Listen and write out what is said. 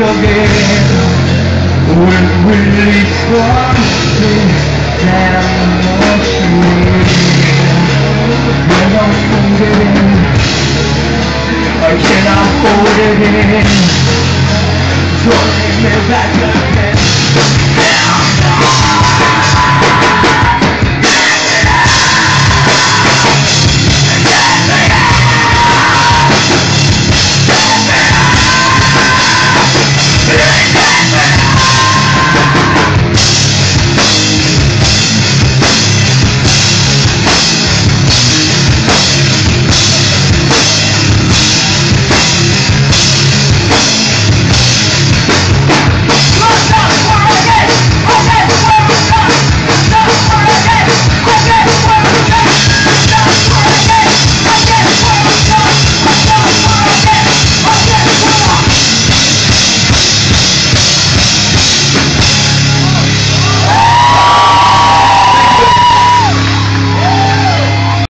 again When reach something damn machine When I'm forgetting I cannot hold it in Drawing me back again